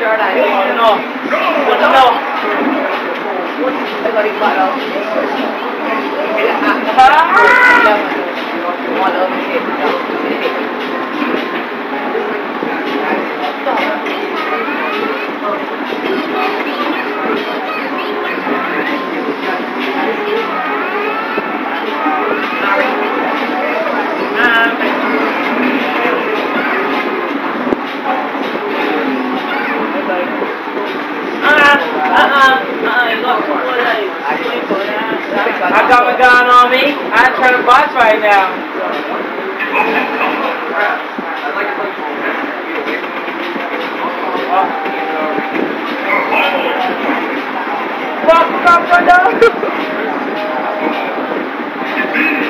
Chờ này, muốn đâu? Muốn đâu? Đây có điện thoại đâu? Cái là ạ. Mọi người I got my gun on me. I'm trying to box right now. Fuck, fuck, fuck,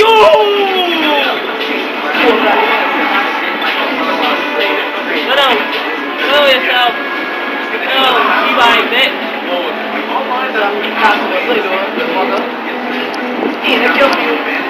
No, no. Yourself. No, you. Motherfucker!